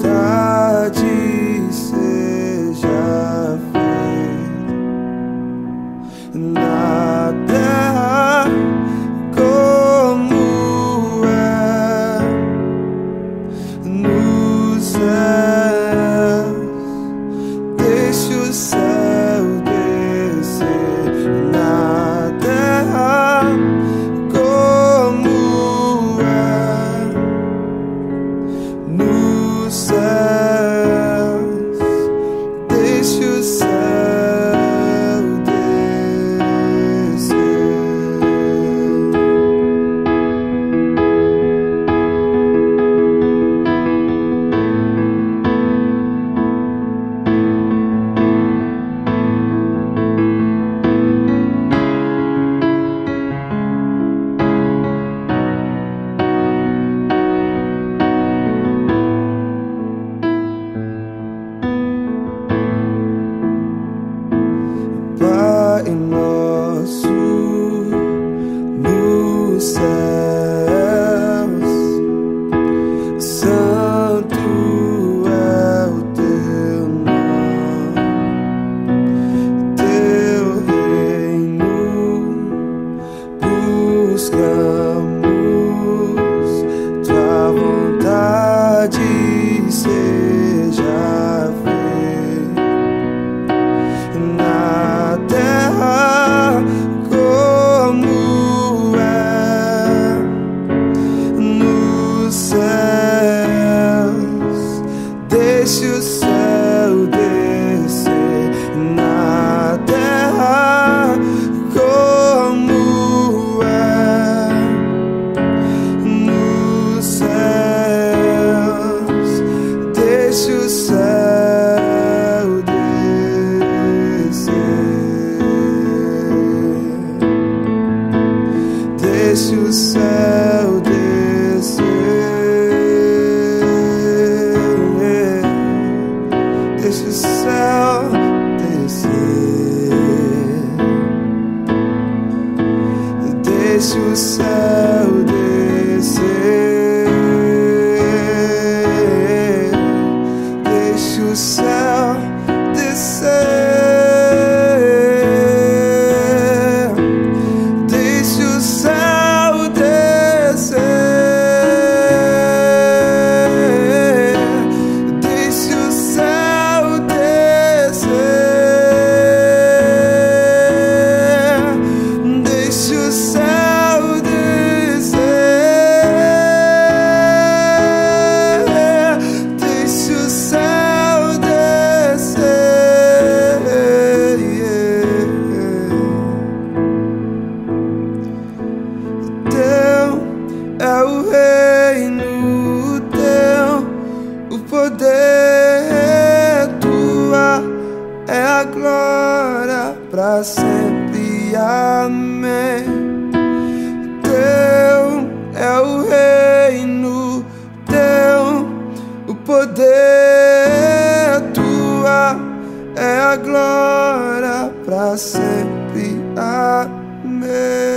vontade seja feita na terra como é nos céus. Deixe o céu. kiss céu. soul. deixe o céu descer. poder tua é a glória para sempre. Amém. Teu é o reino, teu o poder tua é a glória para sempre. Amém.